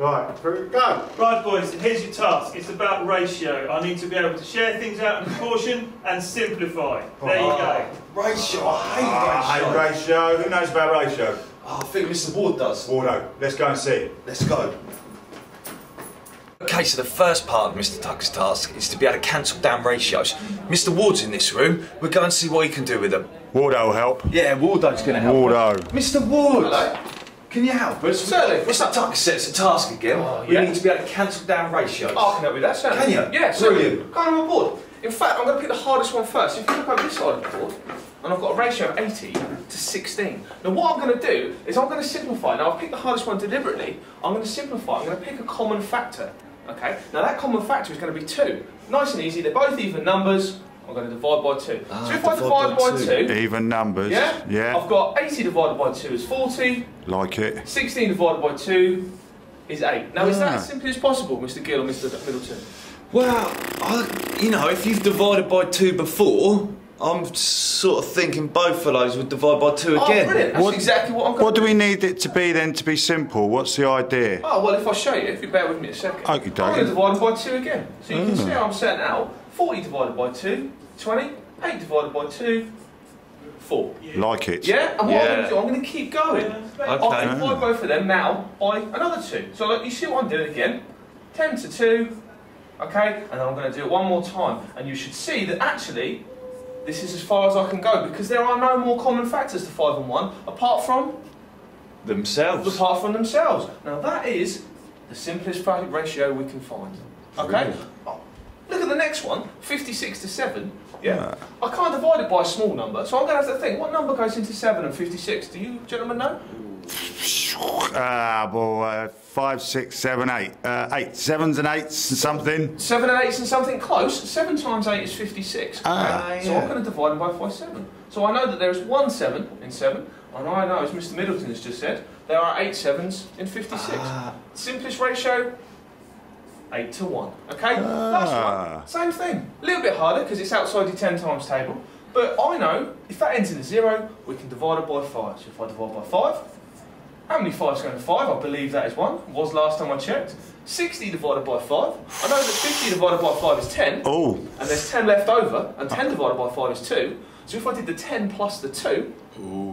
Right, through, go. Right, boys, here's your task. It's about ratio. I need to be able to share things out in proportion and simplify. There you go. Ratio, I hate Ah, ratio. hey, ratio. Who knows about ratio? Oh, I think Mr. Ward does. Wardo, let's go and see. Let's go. Okay, so the first part of Mr. Tucker's task is to be able to cancel down ratios. Mr. Ward's in this room. We're going to see what he can do with them. Wardo will help. Yeah, Wardo's going to help. Wardo. Mr. Ward! Can you help us? Certainly. Mr. Tucker sets a task again. Oh, we yeah. need to be able to cancel down ratios. Oh, I can help with that, certainly. Can you? Yeah, certainly. Brilliant. Go on board. In fact, I'm going to pick the hardest one first. If you look over this side of the board, and I've got a ratio of 80 to 16. Now, what I'm going to do is I'm going to simplify. Now, I've picked the hardest one deliberately. I'm going to simplify. I'm going to pick a common factor. Okay. Now, that common factor is going to be 2. Nice and easy. They're both even numbers. I'm going to divide by 2. so Ah, if I divide divide by by two. 2, Even numbers. yeah? Yeah. I've got 80 divided by 2 is 40. Like it. 16 divided by 2 is 8. Now, is that Ah. as simple as possible, Mr. Gill or Mr. Middleton? Well, I, you know, if you've divided by two before, I'm sort of thinking both of those would divide by two Oh, again. brilliant. That's What- exactly what I'm going What do we need it to be then to be simple? What's the idea? Oh, well, if I show you, if you bear with me a second. Okey I'm going to divide by 2 again. So you can Ah. see how I'm setting out. 40 divided by 2, 20. 8 divided by 2, 4. Like it. Yeah? And what I'm going to do, I'm going to keep going. I'll Okay. divide both of them now by another 2. So look, you see what I'm doing again? 10 to 2. Okay? And then I'm going to do it one more time. And you should see that actually, this is as far as I can go because there are no more common factors to 5 and 1 apart from Themselves. apart from themselves. Now that is the simplest ratio we can find. Okay? Look at the next one, 56 to 7. Yeah. I can't divide it by a small number, so I'm going to have to think, what number goes into 7 and 56? Do you gentlemen know? Ah, well, uh, five, six, seven, eight. Uh, eight. Sevens and eights and something. 7 and eights and something close. 7 times 8 is 56. Ah, okay? So. I'm going to divide them by 7. So I know that there is one 7 in 7, and I know, as Mr Middleton has just said, there are 8 sevens in 56. Ah. Simplest ratio, 8 to 1. Okay? Ah. That's right. Same thing. A little bit harder because it's outside your 10 times table. But I know if that ends in a 0, we can divide it by 5. So if I divide by 5, how many 5's going to 5? I believe that is 1. Was last time I checked. 60 divided by 5. I know that 50 divided by 5 is 10. Oh, And there's 10 left over. And 10 divided by 5 is 2. So if I did the 10 plus the 2,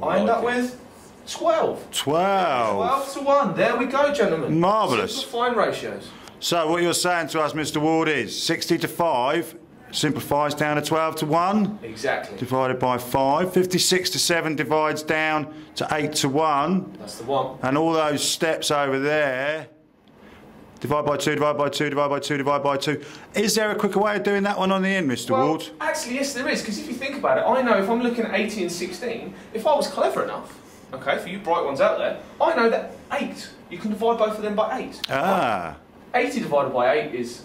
I end up with 12. 12. 12 to 1. There we go, gentlemen. Marvellous. Fine ratios. So what you're saying to us, Mr. Ward, is 60 to 5 simplifies down to 12 to 1, Exactly. divided by 5. 56 to 7 divides down to 8 to 1. That's the one. And all those steps over there, divide by 2, divide by 2, divide by 2, divide by 2. Is there a quicker way of doing that one on the end, Mr. Well, Ward? actually, yes, there is. Because if you think about it, I know if I'm looking at 80 and 16, if I was clever enough, okay, for you bright ones out there, I know that 8, you can divide both of them by 8. Ah, 80 divided by 8 is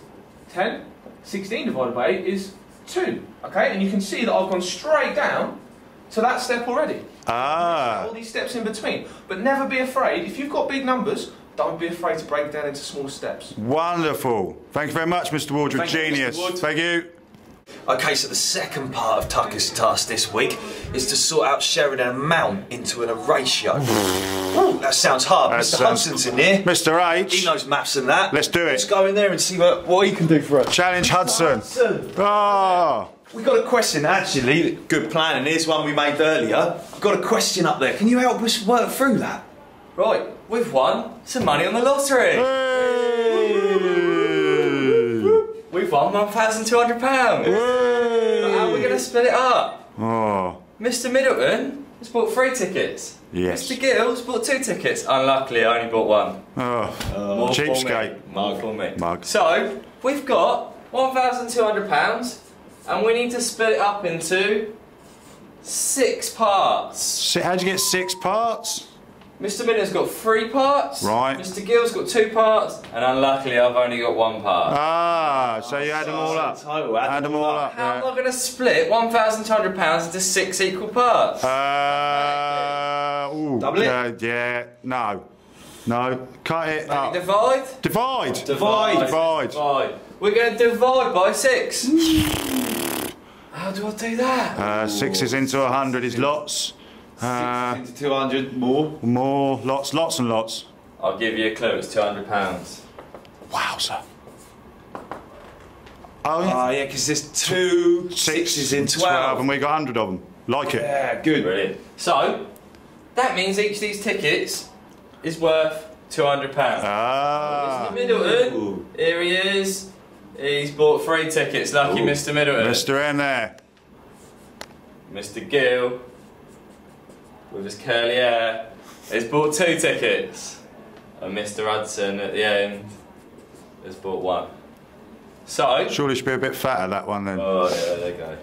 10. 16 divided by 8 is 2. Okay, and you can see that I've gone straight down to that step already. ah. All these steps in between. But never be afraid, if you've got big numbers, don't be afraid to break down into small steps. Wonderful. Thank you very much, Mr. Ward. You're a Thank you, Mr. genius. Wood. Thank you. Okay, so the second part of Tucker's task this week is to sort out sharing an amount into an ratio. Ooh, that sounds hard. That Mr. sounds- Hudson's in here. Mr. H. He knows maths and that. Let's do it. Let's go in there and see what, what he can do for us. Challenge Hudson. Hudson. Ah. We've got a question actually. Good plan, and here's one we made earlier. We've got a question up there. Can you help us work through that? Right, we've won some money on the lottery. Hey. Won £1,200. How are we going to split it up? Oh, Mr. Middleton has bought three tickets. Yes. Mr. Gills bought two tickets. Unluckily, I only bought one. oh. Uh, more Cheapskate. me. More for me. Mug. So, we've got £1,200 and we need to split it up into six parts. Si- How'd you get six parts? Mr. Middleton's got three parts. Right. Mr. Gill's got two parts. And unluckily, I've only got one part. Ah, so you add them all up. Total, add Add them all up. How am. I going to split £1,200 into six equal parts? Uh, ooh, Double it? uh, yeah, no. No, cut it Maybe up. divide? Divide. Divide. Divide. Divide. We're going to divide by six. How do I do that? Uh, sixes into a hundred is lots. Uh, into 200 more. more, lots, lots and lots. I'll give you a clue. It's two hundred pounds. Wow, sir. Oh, yeah. Ah, yeah, because there's two Six sixes in 12, 12. and we got 100 of them. Like it. Yeah, good. Brilliant. So that means each of these tickets is worth two hundred pounds. Ah. Mr. Middleton, Ooh. here he is. He's bought three tickets. Lucky Ooh. Mr. Middleton. Mr. N there. Mr. Gill, with his curly hair, has bought two tickets. And Mr. Hudson at the end has bought one. So, Surely should be a bit fatter, that one then. oh yeah, there you go.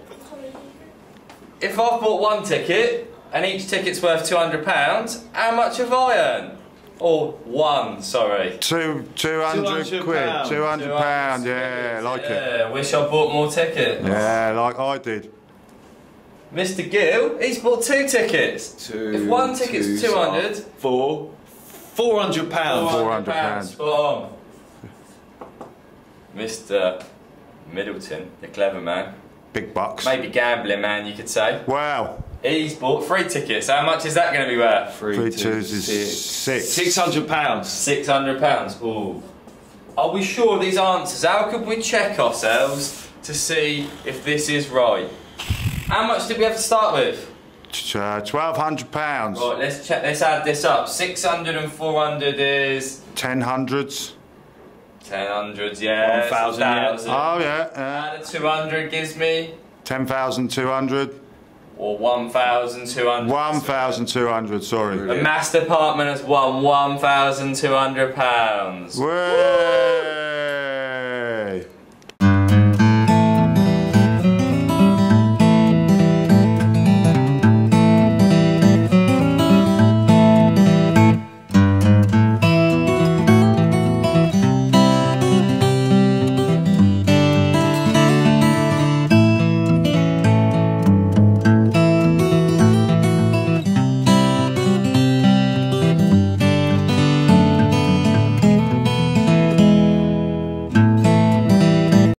If I've bought one ticket and each ticket's worth £200, how much have I earned? Or one, sorry. Two, 200 200 quid. pounds. 200 pounds, yeah, tickets. like it. Yeah, wish I bought more tickets. Yeah, like I did. Mr. Gill, he's bought two tickets. Two, if one ticket's two, 200, Four. Four hundred pounds. Four hundred pounds. Spot. Mr. Middleton, the clever man. Big bucks. Maybe gambling man, you could say. Wow. He's bought three tickets. How much is that going to be worth? Three twos is six. Six hundred pounds. Six hundred pounds. Ooh. Are we sure of these answers? How could we check ourselves to see if this is right? How much did we have to start with? Uh, 1200 pounds. Right, let's check. Let's add this up. 600 and 400 is Ten hundreds. 10 hundreds, yeah. 1,000, yeah. Oh, yeah. yeah. Add 200 gives me, 10,200. or 1,200. 1,200, sorry. The mass department has won 1,200 pounds. Way!